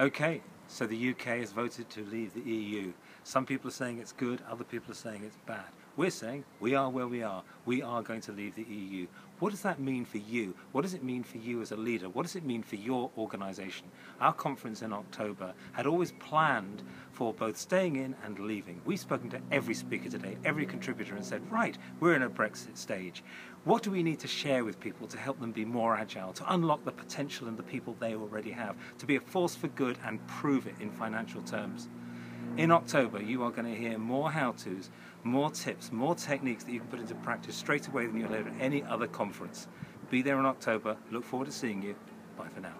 Okay, so the UK has voted to leave the EU. Some people are saying it's good, other people are saying it's bad. We're saying we are where we are. We are going to leave the EU. What does that mean for you? What does it mean for you as a leader? What does it mean for your organisation? Our conference in October had always planned for both staying in and leaving. We've spoken to every speaker today, every contributor, and said, right, we're in a Brexit stage. What do we need to share with people to help them be more agile, to unlock the potential in the people they already have, to be a force for good and prove it in financial terms? In October, you are going to hear more how to's, more tips, more techniques that you can put into practice straight away than you'll hear at any other conference. Be there in October. Look forward to seeing you. Bye for now.